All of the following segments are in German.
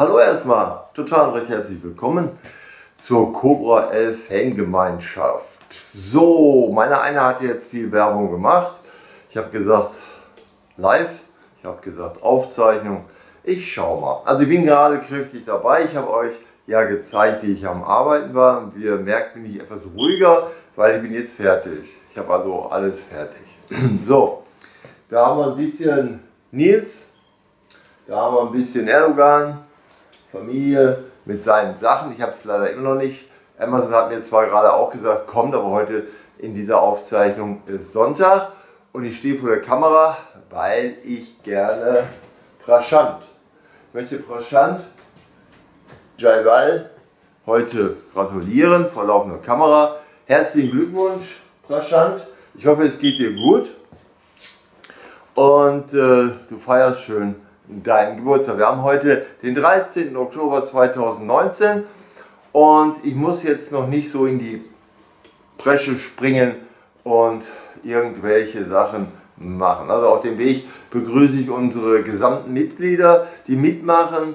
Hallo erstmal, total recht herzlich willkommen zur Cobra 11 Fangemeinschaft. So, meine eine hat jetzt viel Werbung gemacht. Ich habe gesagt live, ich habe gesagt Aufzeichnung. Ich schau mal. Also ich bin gerade kräftig dabei. Ich habe euch ja gezeigt, wie ich am Arbeiten war. Wie ihr merkt, bin ich etwas ruhiger, weil ich bin jetzt fertig. Ich habe also alles fertig. So, da haben wir ein bisschen Nils, da haben wir ein bisschen Erdogan, Familie mit seinen Sachen. Ich habe es leider immer noch nicht. Amazon hat mir zwar gerade auch gesagt, kommt, aber heute in dieser Aufzeichnung ist Sonntag und ich stehe vor der Kamera, weil ich gerne Prashant. Ich möchte Prashant Jaival heute gratulieren vor laufender Kamera. Herzlichen Glückwunsch, Prashant. Ich hoffe, es geht dir gut und äh, du feierst schön deinen Geburtstag. Wir haben heute den 13. Oktober 2019 und ich muss jetzt noch nicht so in die Bresche springen und irgendwelche Sachen machen. Also auf dem Weg begrüße ich unsere gesamten Mitglieder, die mitmachen.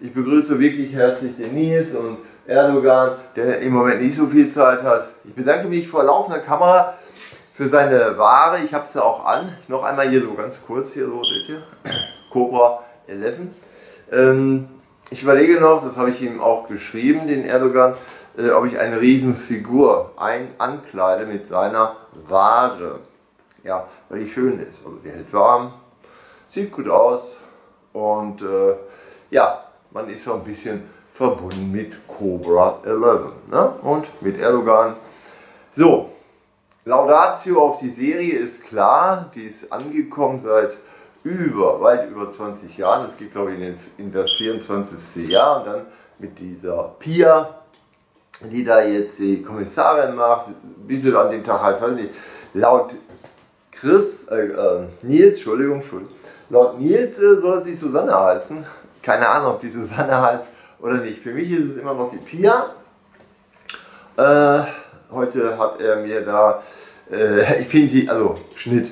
Ich begrüße wirklich herzlich den Nils und Erdogan, der im Moment nicht so viel Zeit hat. Ich bedanke mich vor laufender Kamera für seine Ware. Ich habe ja auch an. Noch einmal hier so ganz kurz, hier so, seht ihr? Cobra 11. Ähm, ich überlege noch, das habe ich ihm auch geschrieben, den Erdogan, äh, ob ich eine Riesenfigur ein ankleide mit seiner Ware. Ja, weil die schön ist. Also die hält warm, sieht gut aus und äh, ja, man ist so ein bisschen verbunden mit Cobra 11 ne? und mit Erdogan. So, Laudatio auf die Serie ist klar, die ist angekommen seit über, weit über 20 Jahren. Das geht glaube ich in, den, in das 24. Jahr und dann mit dieser Pia, die da jetzt die Kommissarin macht, wie sie an dem Tag heißt, weiß ich nicht. Laut Chris, äh, äh, Nils, Entschuldigung, Entschuldigung, laut Nils äh, soll sie Susanne heißen. Keine Ahnung, ob die Susanne heißt oder nicht. Für mich ist es immer noch die Pia. Äh, heute hat er mir da, äh, ich finde die, also Schnitt,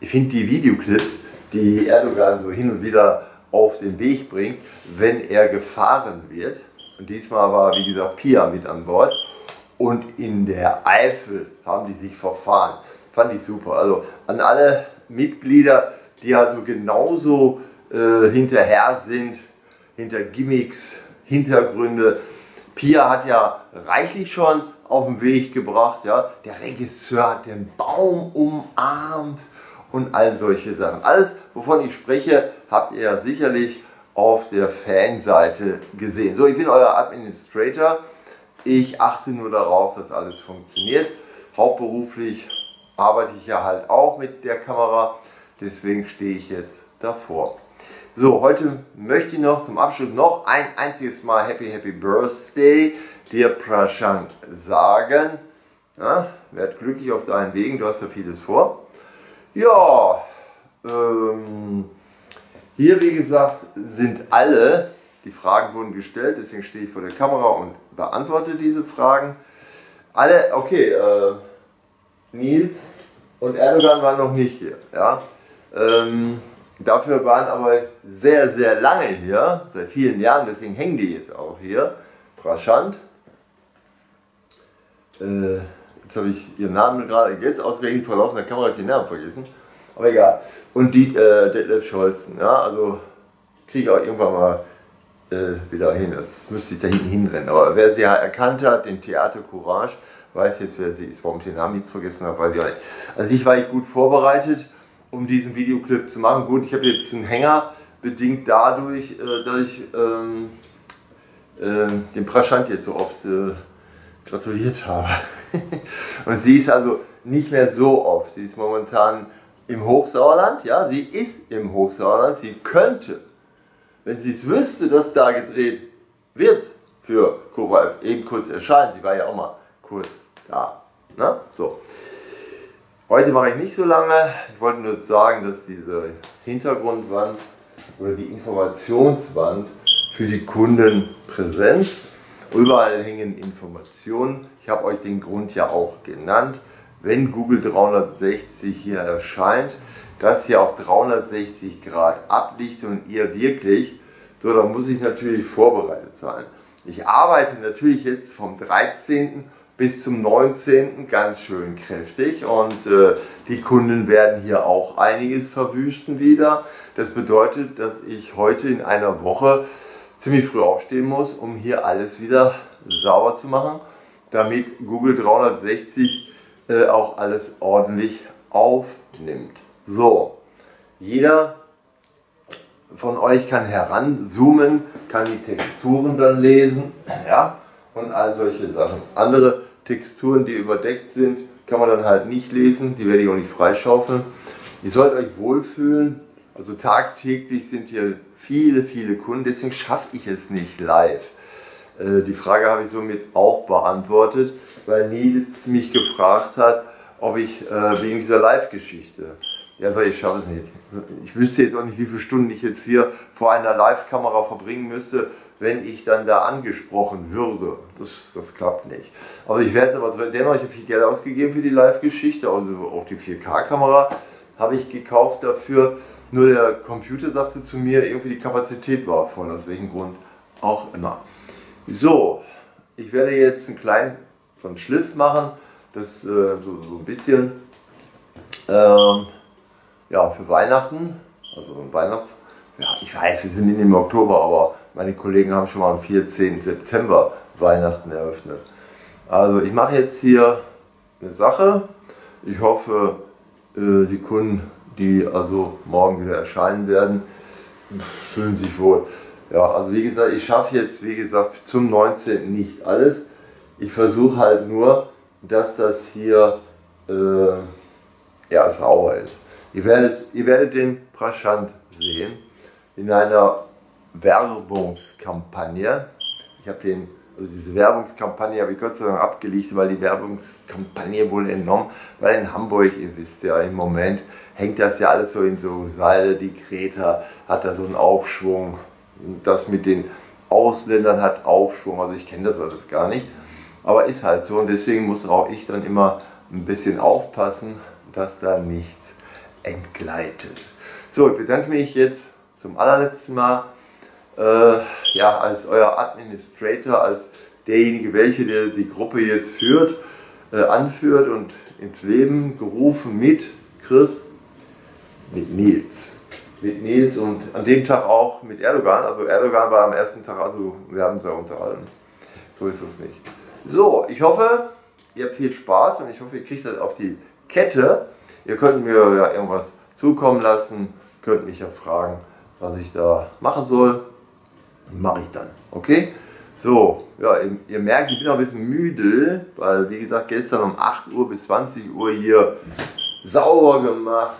ich finde die Videoclips, die Erdogan so hin und wieder auf den Weg bringt, wenn er gefahren wird. Und diesmal war, wie gesagt, Pia mit an Bord. Und in der Eifel haben die sich verfahren. Fand ich super. Also an alle Mitglieder, die also genauso äh, hinterher sind, hinter Gimmicks, Hintergründe. Pia hat ja reichlich schon auf den Weg gebracht. Ja? Der Regisseur hat den Baum umarmt und all solche Sachen. Alles, wovon ich spreche, habt ihr ja sicherlich auf der Fanseite gesehen. So, ich bin euer Administrator. Ich achte nur darauf, dass alles funktioniert. Hauptberuflich arbeite ich ja halt auch mit der Kamera, deswegen stehe ich jetzt davor. So, heute möchte ich noch zum Abschluss noch ein einziges Mal Happy Happy Birthday dir Prashant sagen. Ja, werd glücklich auf deinen Wegen, du hast ja vieles vor. Ja, ähm, hier wie gesagt sind alle, die Fragen wurden gestellt, deswegen stehe ich vor der Kamera und beantworte diese Fragen. Alle, okay, äh, Nils und Erdogan waren noch nicht hier. Ja? Ähm, dafür waren aber sehr, sehr lange hier, seit vielen Jahren, deswegen hängen die jetzt auch hier. Prashant, äh, jetzt habe ich ihren Namen gerade, jetzt ausgerechnet vor laufender Kamera den Namen vergessen, aber egal. Und die, äh, Detlef Scholzen, ja, also kriege ich auch irgendwann mal äh, wieder hin, das müsste ich da hinten hinrennen. Aber wer sie ja erkannt hat, den Theater Courage, weiß jetzt, wer sie ist. Warum ich den Namen jetzt vergessen habe, weiß ich auch nicht. Also ich war ich gut vorbereitet, um diesen Videoclip zu machen. Gut, ich habe jetzt einen Hänger, bedingt dadurch, äh, dass ich ähm, äh, dem Praschant jetzt so oft äh, gratuliert habe. und sie ist also nicht mehr so oft. Sie ist momentan im Hochsauerland. Ja, sie ist im Hochsauerland. Sie könnte, wenn sie es wüsste, dass da gedreht wird für Cobra eben kurz erscheinen. Sie war ja auch mal kurz da. Ne? So. Heute mache ich nicht so lange. Ich wollte nur sagen, dass diese Hintergrundwand oder die Informationswand für die Kunden präsent Überall hängen Informationen. Ich habe euch den Grund ja auch genannt. Wenn Google 360 hier erscheint, dass hier auf 360 Grad abliegt und ihr wirklich So, da muss ich natürlich vorbereitet sein. Ich arbeite natürlich jetzt vom 13. bis zum 19. ganz schön kräftig und äh, die Kunden werden hier auch einiges verwüsten wieder. Das bedeutet, dass ich heute in einer Woche ziemlich früh aufstehen muss, um hier alles wieder sauber zu machen, damit Google 360 äh, auch alles ordentlich aufnimmt. So, jeder von euch kann heranzoomen, kann die Texturen dann lesen ja, und all solche Sachen. Andere Texturen, die überdeckt sind, kann man dann halt nicht lesen, die werde ich auch nicht freischaufeln. Ihr sollt euch wohlfühlen, also tagtäglich sind hier viele, viele Kunden, deswegen schaffe ich es nicht live. Äh, die Frage habe ich somit auch beantwortet, weil Nils mich gefragt hat, ob ich äh, wegen dieser Live-Geschichte ja, ich schaffe es nicht. Ich wüsste jetzt auch nicht, wie viele Stunden ich jetzt hier vor einer Live-Kamera verbringen müsste, wenn ich dann da angesprochen würde. Das, das klappt nicht. Aber ich werde es aber dennoch, ich habe viel Geld ausgegeben für die Live-Geschichte, also auch die 4K-Kamera habe ich gekauft dafür. Nur der Computer sagte zu mir, irgendwie die Kapazität war voll, aus welchem Grund auch immer. So, ich werde jetzt einen kleinen so einen Schliff machen, das äh, so, so ein bisschen. Ähm, ja, für Weihnachten, also Weihnachts, ja, ich weiß, wir sind nicht im Oktober, aber meine Kollegen haben schon mal am 14. September Weihnachten eröffnet. Also ich mache jetzt hier eine Sache. Ich hoffe, äh, die Kunden, die also morgen wieder erscheinen werden, fühlen sich wohl. Ja, also wie gesagt, ich schaffe jetzt, wie gesagt, zum 19. nicht alles. Ich versuche halt nur, dass das hier äh, ja, sauber ist. Ihr werdet, ihr werdet den Prashant sehen in einer Werbungskampagne. Ich habe den, also diese Werbungskampagne habe ich Gott sei Dank abgelichtet, weil die Werbungskampagne wurde entnommen, weil in Hamburg, ihr wisst ja, im Moment hängt das ja alles so in so Seile. Die Kreta hat da so einen Aufschwung. Das mit den Ausländern hat Aufschwung. Also ich kenne das alles gar nicht. Aber ist halt so und deswegen muss auch ich dann immer ein bisschen aufpassen, dass da nichts entgleitet. So, ich bedanke mich jetzt zum allerletzten Mal äh, ja, als euer Administrator, als derjenige, welche der die Gruppe jetzt führt, äh, anführt und ins Leben gerufen mit Chris, mit Nils. Mit Nils und an dem Tag auch mit Erdogan. Also Erdogan war am ersten Tag, also wir haben uns ja unterhalten. So ist es nicht. So, ich hoffe, ihr habt viel Spaß und ich hoffe, ihr kriegt das auf die Kette. Ihr könnt mir ja irgendwas zukommen lassen, könnt mich ja fragen, was ich da machen soll. Mache ich dann. Okay? So, ja, ihr, ihr, merkt, ich bin auch ein bisschen müde, weil wie gesagt, gestern um 8 Uhr bis 20 Uhr hier sauber gemacht,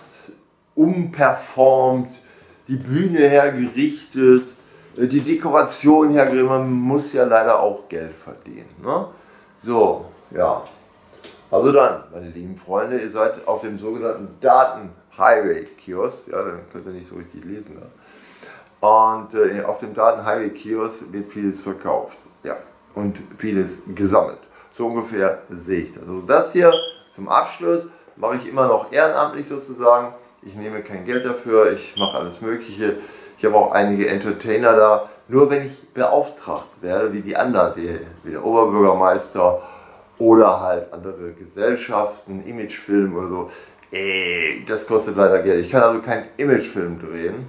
umperformt, die Bühne hergerichtet, die Dekoration hergerichtet. Man muss ja leider auch Geld verdienen. Ne? So, ja. Also dann, meine lieben Freunde, ihr seid auf dem sogenannten Daten-Highway-Kiosk. Ja, dann könnt ihr nicht so richtig lesen. Ne? Und äh, auf dem Daten-Highway-Kiosk wird vieles verkauft. Ja, und vieles gesammelt. So ungefähr sehe ich das. Also das hier zum Abschluss mache ich immer noch ehrenamtlich sozusagen. Ich nehme kein Geld dafür, ich mache alles Mögliche. Ich habe auch einige Entertainer da. Nur wenn ich beauftragt werde, wie die anderen, wie, wie der Oberbürgermeister oder halt andere Gesellschaften, Imagefilm oder so. Ey, das kostet leider Geld. Ich kann also keinen Imagefilm drehen,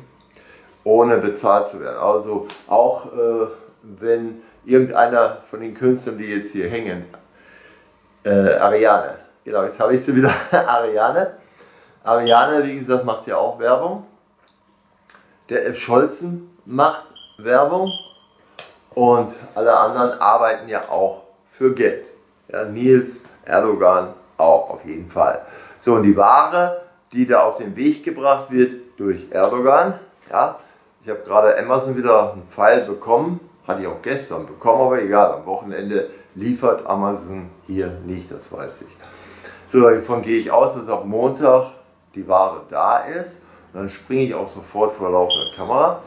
ohne bezahlt zu werden. Also auch äh, wenn irgendeiner von den Künstlern, die jetzt hier hängen, äh, Ariane, genau, jetzt habe ich sie wieder, Ariane. Ariane, wie gesagt, macht ja auch Werbung. Der F. Scholzen macht Werbung und alle anderen arbeiten ja auch für Geld. Ja, Nils, Erdogan auch auf jeden Fall. So, und die Ware, die da auf den Weg gebracht wird durch Erdogan, ja, ich habe gerade Amazon wieder einen Pfeil bekommen, hatte ich auch gestern bekommen, aber egal, am Wochenende liefert Amazon hier nicht, das weiß ich. So, davon gehe ich aus, dass auch Montag die Ware da ist. Und dann springe ich auch sofort vor laufender Kamera.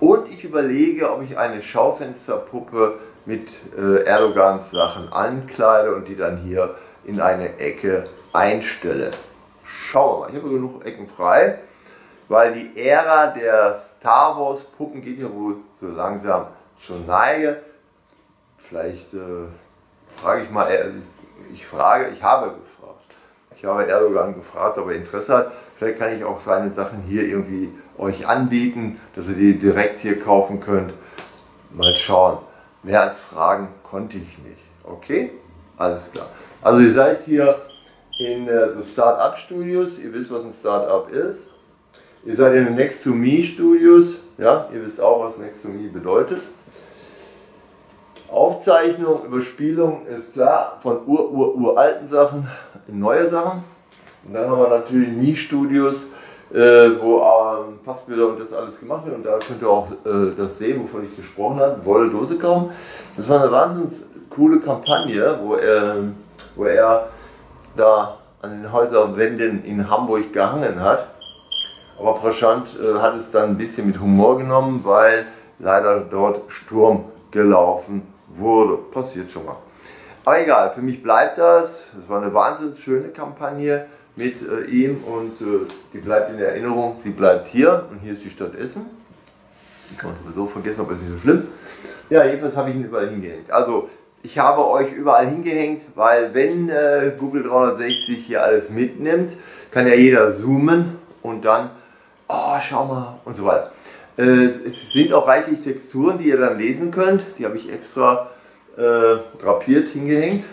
Und ich überlege, ob ich eine Schaufensterpuppe mit äh, Erdogans Sachen ankleide und die dann hier in eine Ecke einstelle. Schauen wir mal, ich habe genug Ecken frei, weil die Ära der Star Wars Puppen geht ja wohl so langsam zur Neige. Vielleicht äh, frage ich mal, äh, ich frage, ich habe. Ich habe Erdogan gefragt, ob er Interesse hat. Vielleicht kann ich auch seine Sachen hier irgendwie euch anbieten, dass ihr die direkt hier kaufen könnt. Mal schauen. Mehr als Fragen konnte ich nicht. Okay? Alles klar. Also ihr seid hier in äh, the Startup Studios. Ihr wisst, was ein Startup ist. Ihr seid in den Next to Me Studios. Ja, ihr wisst auch, was Next to Me bedeutet. Aufzeichnung, Überspielung ist klar von ur, ur, uralten Sachen neue Sachen. Und dann haben wir natürlich Nie-Studios, äh, wo ähm, Passbilder und das alles gemacht wird. Und da könnt ihr auch äh, das sehen, wovon ich gesprochen habe, Wolle Dose kaum. Das war eine wahnsinnig coole Kampagne, wo er, wo er da an den Häuserwänden in Hamburg gehangen hat. Aber Prashant äh, hat es dann ein bisschen mit Humor genommen, weil leider dort Sturm gelaufen wurde. Passiert schon mal. Aber egal, für mich bleibt das. Es war eine wahnsinnig schöne Kampagne mit äh, ihm und äh, die bleibt in Erinnerung. Sie bleibt hier und hier ist die Stadt Essen. Die kann man sowieso vergessen, aber ist nicht so schlimm. Ja, jedenfalls habe ich ihn überall hingehängt. Also, ich habe euch überall hingehängt, weil wenn äh, Google 360 hier alles mitnimmt, kann ja jeder zoomen und dann, oh, schau mal und so weiter. Äh, es sind auch reichlich Texturen, die ihr dann lesen könnt. Die habe ich extra äh, drapiert hingehängt.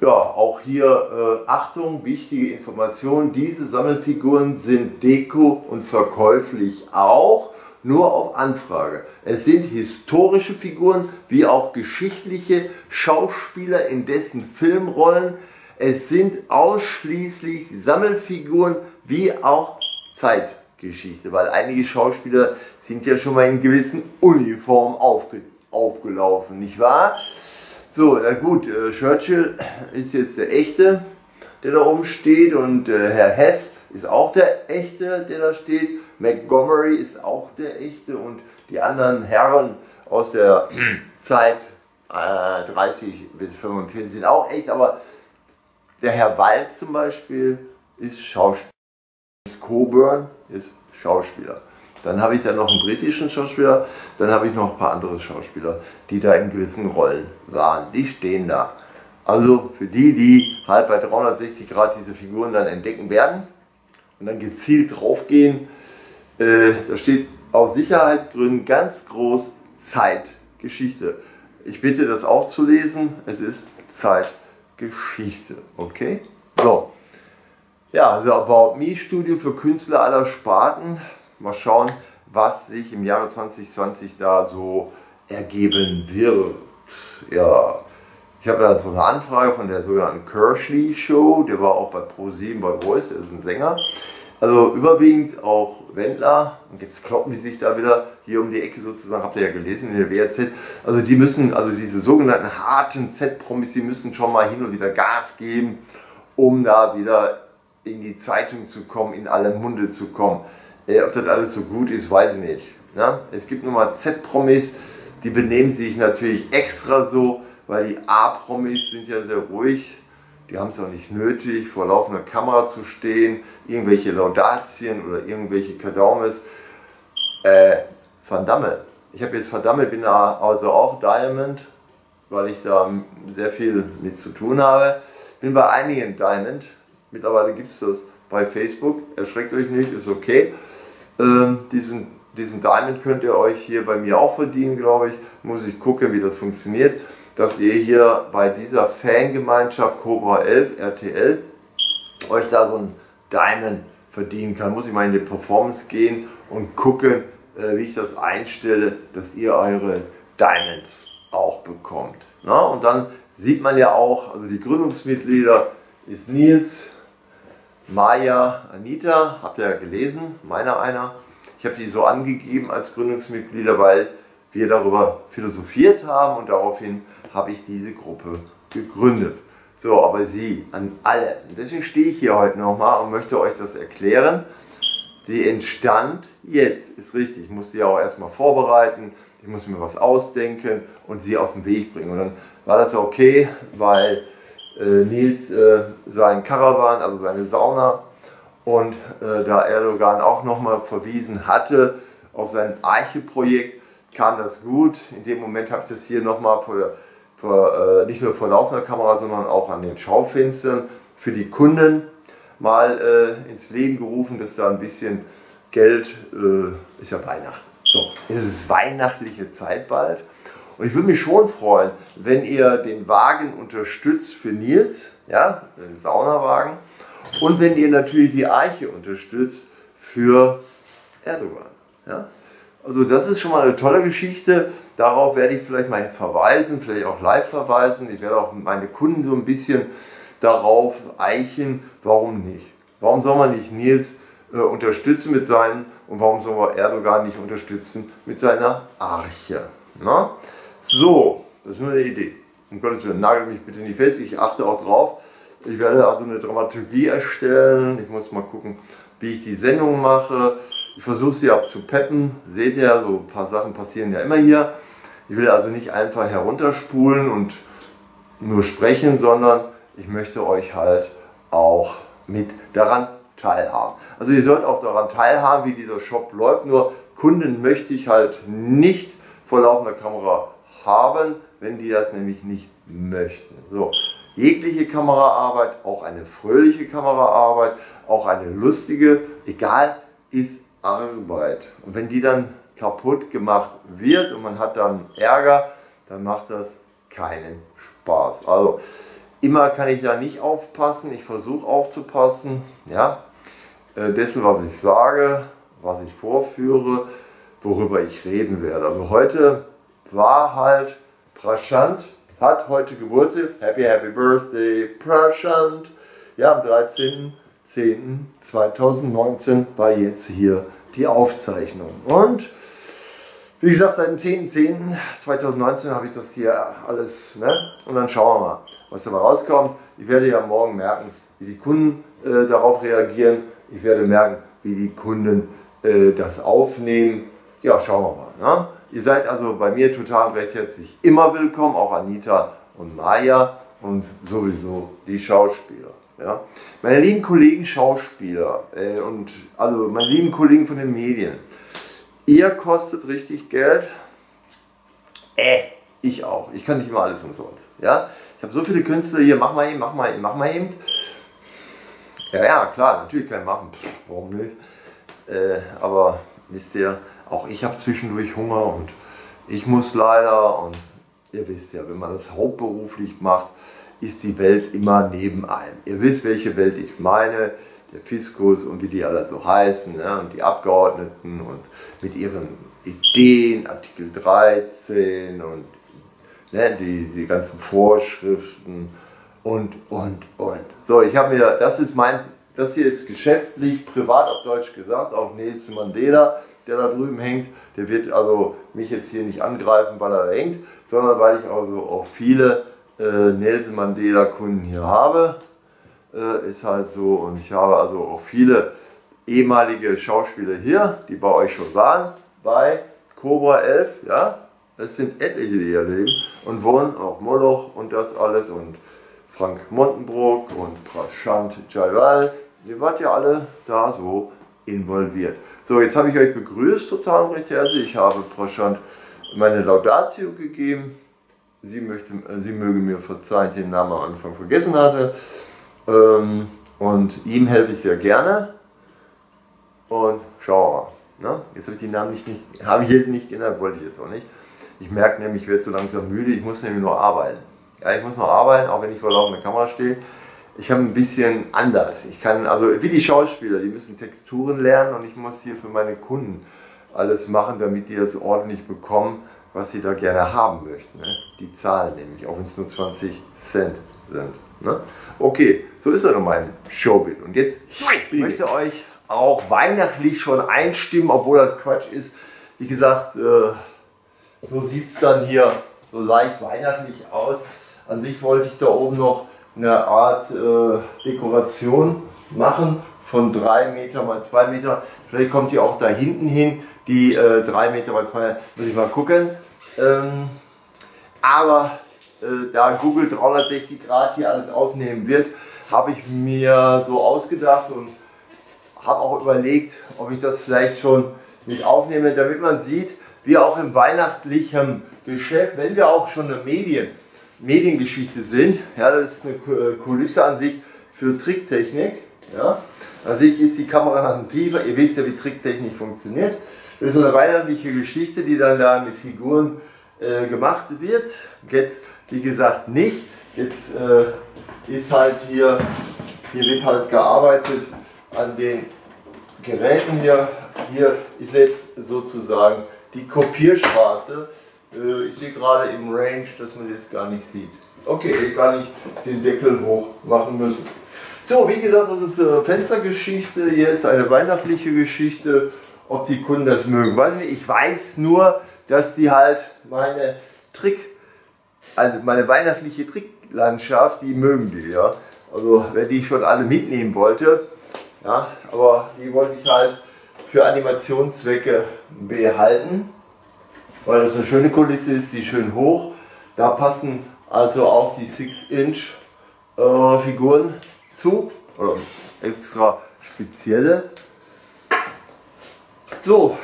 Ja, auch hier äh, Achtung, wichtige Information. Diese Sammelfiguren sind deko und verkäuflich auch, nur auf Anfrage. Es sind historische Figuren wie auch geschichtliche Schauspieler in dessen Filmrollen. Es sind ausschließlich Sammelfiguren wie auch Zeit. Geschichte, weil einige Schauspieler sind ja schon mal in gewissen Uniformen aufge aufgelaufen, nicht wahr? So, na gut, äh, Churchill ist jetzt der echte, der da oben steht und äh, Herr Hess ist auch der echte, der da steht. Montgomery ist auch der echte und die anderen Herren aus der Zeit äh, 30 bis 45 sind auch echt, aber der Herr Wald zum Beispiel ist Schauspieler. Coburn ist Schauspieler. Dann habe ich da noch einen britischen Schauspieler, dann habe ich noch ein paar andere Schauspieler, die da in gewissen Rollen waren. Die stehen da. Also für die, die halt bei 360 Grad diese Figuren dann entdecken werden und dann gezielt draufgehen, äh, da steht aus Sicherheitsgründen ganz groß Zeitgeschichte. Ich bitte das auch zu lesen. Es ist Zeitgeschichte. Okay? So. Ja, also About Me Studio für Künstler aller Sparten. Mal schauen, was sich im Jahre 2020 da so ergeben wird. Ja, ich habe da so eine Anfrage von der sogenannten Kershly Show, der war auch bei Pro7 bei Voice, der ist ein Sänger. Also überwiegend auch Wendler, und jetzt kloppen die sich da wieder hier um die Ecke sozusagen, habt ihr ja gelesen in der WRZ. Also die müssen, also diese sogenannten harten Z-Promis, die müssen schon mal hin und wieder Gas geben, um da wieder in die Zeitung zu kommen, in alle Munde zu kommen. Ob das alles so gut ist, weiß ich nicht. Ja? Es gibt nun mal Z-Promis, die benehmen sich natürlich extra so, weil die A-Promis sind ja sehr ruhig. Die haben es auch nicht nötig, vor laufender Kamera zu stehen, irgendwelche Laudatien oder irgendwelche Kadaumes. Äh, Verdamme. Ich habe jetzt Verdamme, bin da also auch Diamond, weil ich da sehr viel mit zu tun habe. Bin bei einigen Diamond, Mittlerweile gibt es das bei Facebook. Erschreckt euch nicht, ist okay. Ähm, diesen, diesen Diamond könnt ihr euch hier bei mir auch verdienen, glaube ich. Muss ich gucken, wie das funktioniert. Dass ihr hier bei dieser Fangemeinschaft Cobra 11 RTL euch da so ein Diamond verdienen kann. Muss ich mal in die Performance gehen und gucken, äh, wie ich das einstelle, dass ihr eure Diamonds auch bekommt. Na, und dann sieht man ja auch, also die Gründungsmitglieder ist Nils, Maya Anita, habt ihr ja gelesen, meiner einer. Ich habe die so angegeben als Gründungsmitglieder, weil wir darüber philosophiert haben und daraufhin habe ich diese Gruppe gegründet. So, aber Sie, an alle. Deswegen stehe ich hier heute nochmal und möchte euch das erklären. Die entstand jetzt, ist richtig. Ich musste ja auch erstmal vorbereiten, ich muss mir was ausdenken und sie auf den Weg bringen. Und dann war das okay, weil Nils äh, sein Caravan, also seine Sauna und äh, da Erdogan auch nochmal verwiesen hatte auf sein Arche-Projekt, kam das gut. In dem Moment habe ich das hier nochmal vor, vor, äh, nicht nur vor laufender Kamera, sondern auch an den Schaufenstern für die Kunden mal äh, ins Leben gerufen, dass da ein bisschen Geld, äh, ist ja Weihnachten. So, es ist weihnachtliche Zeit bald. Und ich würde mich schon freuen, wenn ihr den Wagen unterstützt für Nils, ja, den Saunawagen, und wenn ihr natürlich die Eiche unterstützt für Erdogan. Ja. Also das ist schon mal eine tolle Geschichte. Darauf werde ich vielleicht mal verweisen, vielleicht auch live verweisen. Ich werde auch meine Kunden so ein bisschen darauf eichen, warum nicht. Warum soll man nicht Nils äh, unterstützen mit seinen und warum soll man Erdogan nicht unterstützen mit seiner Arche? Na? So, das ist nur eine Idee. Um Gottes Willen, nagel mich bitte nicht fest, ich achte auch drauf. Ich werde also eine Dramaturgie erstellen. Ich muss mal gucken, wie ich die Sendung mache. Ich versuche sie abzupeppen. Seht ihr, so ein paar Sachen passieren ja immer hier. Ich will also nicht einfach herunterspulen und nur sprechen, sondern ich möchte euch halt auch mit daran teilhaben. Also ihr sollt auch daran teilhaben, wie dieser Shop läuft. Nur Kunden möchte ich halt nicht vor laufender Kamera haben, wenn die das nämlich nicht möchten. So, jegliche Kameraarbeit, auch eine fröhliche Kameraarbeit, auch eine lustige, egal, ist Arbeit. Und wenn die dann kaputt gemacht wird und man hat dann Ärger, dann macht das keinen Spaß. Also immer kann ich da nicht aufpassen, ich versuche aufzupassen, ja, äh, dessen, was ich sage, was ich vorführe, worüber ich reden werde. Also heute war halt Prashant, hat heute Geburtstag, Happy Happy Birthday Prashant, ja am 13.10.2019 war jetzt hier die Aufzeichnung. Und wie gesagt, seit dem 10.10.2019 habe ich das hier alles. Ne? Und dann schauen wir mal, was dabei rauskommt. Ich werde ja morgen merken, wie die Kunden äh, darauf reagieren. Ich werde merken, wie die Kunden äh, das aufnehmen. Ja, schauen wir mal. Ne? Ihr seid also bei mir total recht herzlich immer willkommen, auch Anita und Maya und sowieso die Schauspieler. Ja? Meine lieben Kollegen Schauspieler äh, und also meine lieben Kollegen von den Medien, ihr kostet richtig Geld. Äh, ich auch. Ich kann nicht immer alles umsonst. Ja? Ich habe so viele Künstler hier, mach mal eben, mach mal eben, mach mal eben. Ja, ja, klar, natürlich kann ich machen. Pff, warum nicht? Äh, aber wisst ihr, auch ich habe zwischendurch Hunger und ich muss leider und ihr wisst ja, wenn man das hauptberuflich macht, ist die Welt immer neben einem. Ihr wisst, welche Welt ich meine, der Fiskus und wie die alle so heißen ne? und die Abgeordneten und mit ihren Ideen, Artikel 13 und ne, die, die ganzen Vorschriften und, und, und. So, ich habe mir, das ist mein, das hier ist geschäftlich, privat auf Deutsch gesagt, auch Nelson Mandela, der da drüben hängt, der wird also mich jetzt hier nicht angreifen, weil er da hängt, sondern weil ich also auch viele äh, Nelson Mandela Kunden hier habe. Äh, ist halt so. Und ich habe also auch viele ehemalige Schauspieler hier, die bei euch schon waren, bei Cobra 11, ja, es sind etliche, die hier leben und wohnen, auch Moloch und das alles und Frank Montenbrook und Prashant Jaiwal, ihr wart ja alle da so involviert. So, jetzt habe ich euch begrüßt, total recht herzlich. Ich habe Prashant meine Laudatio gegeben. Sie, möchte, sie möge mir verzeihen, den Namen am Anfang vergessen hatte. Ähm, und ihm helfe ich sehr gerne. Und schauen wir mal. Ne? Jetzt habe ich die Namen nicht, nicht habe ich jetzt nicht genannt, wollte ich jetzt auch nicht. Ich merke nämlich, ich werde so langsam müde, ich muss nämlich nur arbeiten. Ja, ich muss noch arbeiten, auch wenn ich vor laufender Kamera stehe. Ich habe ein bisschen anders. Ich kann, also wie die Schauspieler, die müssen Texturen lernen und ich muss hier für meine Kunden alles machen, damit die das ordentlich bekommen, was sie da gerne haben möchten. Ne? Die Zahlen nämlich, auch wenn es nur 20 Cent sind. Ne? Okay, so ist er mein Showbild. Und jetzt ich möchte euch auch weihnachtlich schon einstimmen, obwohl das Quatsch ist. Wie gesagt, äh, so sieht es dann hier so leicht weihnachtlich aus. An sich wollte ich da oben noch eine Art äh, Dekoration machen von 3 Meter mal 2 Meter. Vielleicht kommt die auch da hinten hin, die äh, 3 Meter mal 2 Meter. Muss ich mal gucken. Ähm, aber äh, da Google 360 Grad hier alles aufnehmen wird, habe ich mir so ausgedacht und habe auch überlegt, ob ich das vielleicht schon mit aufnehme, damit man sieht, wie auch im weihnachtlichen Geschäft, wenn wir auch schon eine Medien, Mediengeschichte sind, ja, das ist eine äh, Kulisse an sich für Tricktechnik. Ja. An sich ist die Kamera dem Tiefer, ihr wisst ja, wie Tricktechnik funktioniert. Das ist eine weihnachtliche Geschichte, die dann da mit Figuren äh, gemacht wird. Jetzt, wie gesagt, nicht. Jetzt äh, ist halt hier, hier wird halt gearbeitet an den Geräten hier. Hier ist jetzt sozusagen die Kopierstraße. Äh, ich sehe gerade im Range, dass man das gar nicht sieht. Okay, gar nicht den Deckel hoch machen müssen. So, wie gesagt, das ist eine Fenstergeschichte, jetzt eine weihnachtliche Geschichte. Ob die Kunden das mögen, weiß ich nicht. Ich weiß nur, dass die halt meine Trick, also meine weihnachtliche Tricklandschaft, die mögen die, ja. Also, wer die schon alle mitnehmen wollte, ja, aber die wollte ich halt für Animationszwecke behalten, weil das eine schöne Kulisse ist, die schön hoch. Da passen also auch die 6-Inch äh, Figuren zu, oder extra spezielle. So,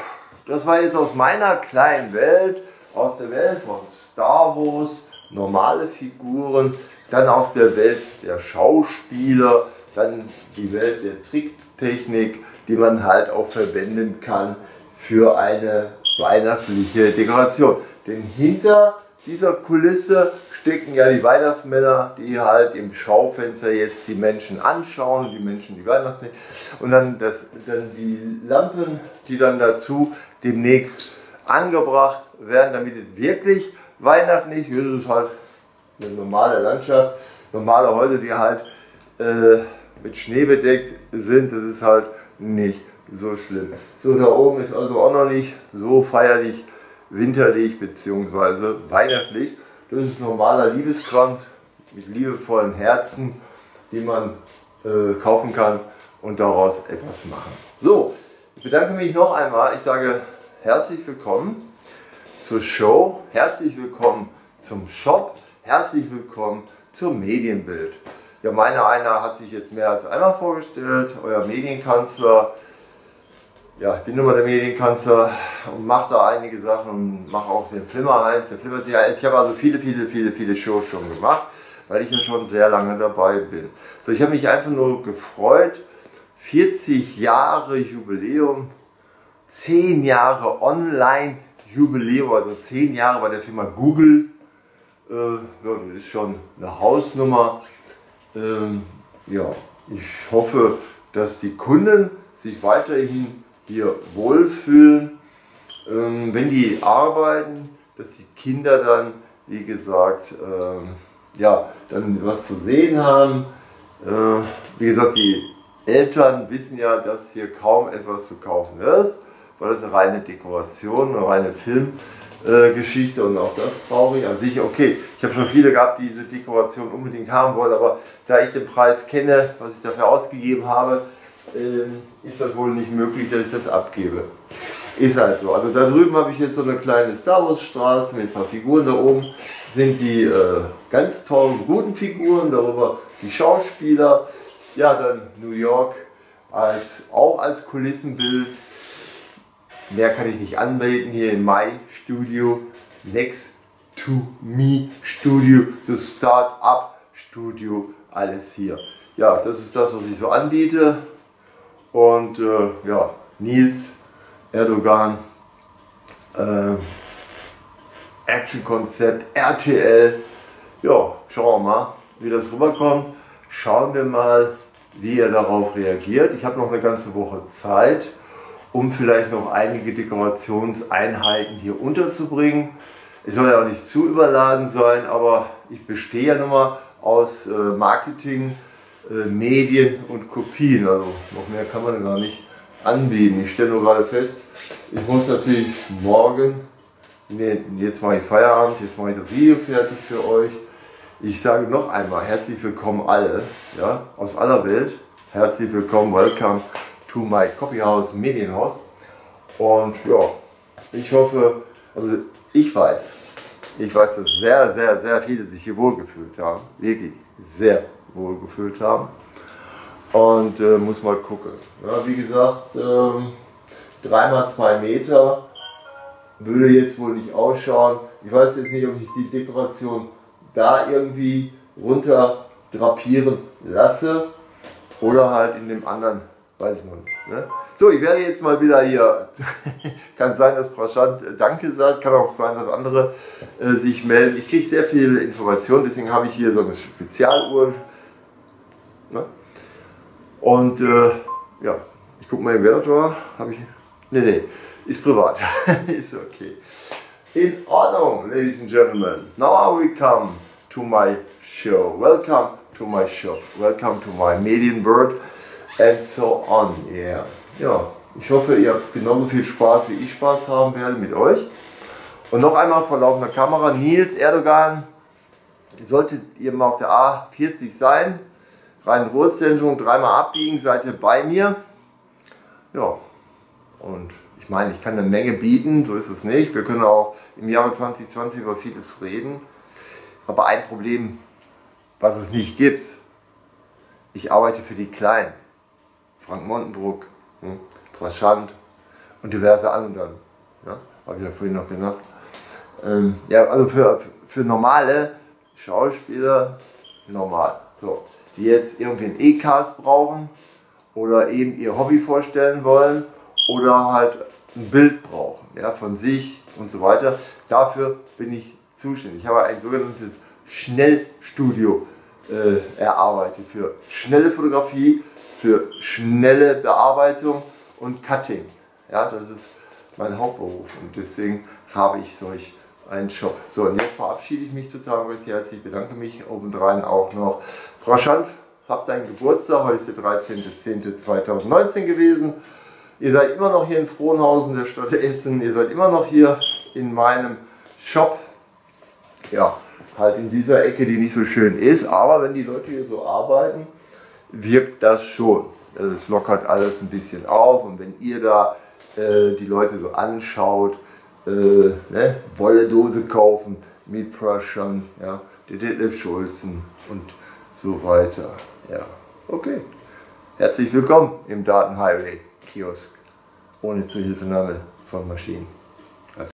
das war jetzt aus meiner kleinen Welt, aus der Welt von Star Wars, normale Figuren, dann aus der Welt der Schauspieler, dann die Welt der Tricktechnik, die man halt auch verwenden kann für eine weihnachtliche Dekoration. Denn hinter dieser Kulisse stecken ja die Weihnachtsmänner, die halt im Schaufenster jetzt die Menschen anschauen, die Menschen die Weihnachten und dann, das, dann die Lampen, die dann dazu demnächst angebracht werden, damit es wirklich weihnachtlich, ist es halt eine normale Landschaft, normale Häuser, die halt äh, mit Schnee bedeckt sind, das ist halt nicht so schlimm. So, da oben ist also auch noch nicht so feierlich winterlich bzw. weihnachtlich. Das ist normaler Liebeskranz mit liebevollen Herzen, die man äh, kaufen kann und daraus etwas machen. So, ich bedanke mich noch einmal. Ich sage herzlich willkommen zur Show, herzlich willkommen zum Shop, herzlich willkommen zum Medienbild. Ja, meiner einer hat sich jetzt mehr als einmal vorgestellt, euer Medienkanzler. Ja, ich bin nun mal der Medienkanzler und mache da einige Sachen und mache auch den Flimmerheinz, der flimmert sich Ich habe also viele, viele, viele, viele Shows schon gemacht, weil ich ja schon sehr lange dabei bin. So, ich habe mich einfach nur gefreut, 40 Jahre Jubiläum, 10 Jahre Online-Jubiläum, also 10 Jahre bei der Firma Google. Äh, das ist schon eine Hausnummer. Ähm, ja, ich hoffe, dass die Kunden sich weiterhin hier wohlfühlen, ähm, wenn die arbeiten, dass die Kinder dann, wie gesagt, ähm, ja, dann was zu sehen haben. Äh, wie gesagt, die Eltern wissen ja, dass hier kaum etwas zu kaufen ist, weil das eine reine Dekoration, eine reine Film äh, und auch das brauche ich an sich. Okay, ich habe schon viele gehabt, die diese Dekoration unbedingt haben wollen, aber da ich den Preis kenne, was ich dafür ausgegeben habe, äh, ist das wohl nicht möglich, dass ich das abgebe. Ist halt so. Also da drüben habe ich jetzt so eine kleine Star Wars Straße mit ein paar Figuren. Da oben sind die äh, ganz tollen, guten Figuren, darüber die Schauspieler. Ja, dann New York als, auch als Kulissenbild Mehr kann ich nicht anmelden hier in My Studio, Next to Me Studio, das Start-up Studio, alles hier. Ja, das ist das, was ich so anbiete. Und äh, ja, Nils Erdogan, äh, Action-Konzept, RTL. Ja, schauen wir mal, wie das rüberkommt. Schauen wir mal, wie er darauf reagiert. Ich habe noch eine ganze Woche Zeit um vielleicht noch einige Dekorationseinheiten hier unterzubringen. Es soll ja auch nicht zu überladen sein, aber ich bestehe ja nun mal aus äh, Marketing, äh, Medien und Kopien. Also noch mehr kann man gar nicht anbieten. Ich stelle nur gerade fest, ich muss natürlich morgen, nee, jetzt mache ich Feierabend, jetzt mache ich das Video fertig für euch. Ich sage noch einmal herzlich willkommen alle, ja, aus aller Welt. Herzlich willkommen, welcome to my Copyhouse Medienhaus. Und ja, ich hoffe, also ich weiß, ich weiß, dass sehr, sehr, sehr viele sich hier wohlgefühlt haben. Wirklich sehr wohlgefühlt haben. Und äh, muss mal gucken. Ja, wie gesagt, ähm, 3 x 2 Meter würde jetzt wohl nicht ausschauen. Ich weiß jetzt nicht, ob ich die Dekoration da irgendwie runter drapieren lasse oder halt in dem anderen, weiß noch nicht. Ne? So, ich werde jetzt mal wieder hier, kann sein, dass Prashant Danke sagt, kann auch sein, dass andere äh, sich melden. Ich kriege sehr viele Informationen, deswegen habe ich hier so eine Spezialuhr. Und äh, ja, ich gucke mal, wer das war. Habe ich. Nee, nee, ist privat. ist okay. In Ordnung, ladies and gentlemen. Now we come to my show. Welcome to my shop. Welcome to my Medienbird and so on. Yeah. Ja, ich hoffe, ihr habt genauso viel Spaß, wie ich Spaß haben werde mit euch. Und noch einmal vor laufender Kamera, Nils Erdogan, solltet ihr mal auf der A40 sein, Rhein-Ruhr-Zentrum, dreimal abbiegen, seid ihr bei mir. Ja, und ich meine, ich kann eine Menge bieten, so ist es nicht. Wir können auch im Jahre 2020 über vieles reden. Aber ein Problem, was es nicht gibt, ich arbeite für die Kleinen. Frank Montenbruck, hm, Praschant und diverse anderen. Ja, Habe ich ja vorhin noch gesagt. Ähm, ja, also für, für normale Schauspieler normal. So, die jetzt irgendwie einen E-Cast brauchen oder eben ihr Hobby vorstellen wollen oder halt ein Bild brauchen, ja, von sich und so weiter. Dafür bin ich zuständig. Ich habe ein sogenanntes Schnellstudio äh, erarbeitet für schnelle Fotografie, für schnelle Bearbeitung und Cutting. Ja, das ist mein Hauptberuf und deswegen habe ich solch einen Job. So, und jetzt verabschiede ich mich total recht herzlich, bedanke mich obendrein auch noch. Frau Schanf, habt einen Geburtstag, heute ist der 13.10.2019 gewesen. Ihr seid immer noch hier in Frohnhausen, der Stadt Essen, ihr seid immer noch hier in meinem Shop. Ja, halt in dieser Ecke, die nicht so schön ist, aber wenn die Leute hier so arbeiten, wirkt das schon. Also es lockert alles ein bisschen auf und wenn ihr da äh, die Leute so anschaut, äh, ne, Wolledose kaufen, Meat Prussian, ja, Detlef Schulzen und so weiter. Ja, okay. Herzlich willkommen im Datenhighway Kiosk ohne Zuhilfenahme von Maschinen.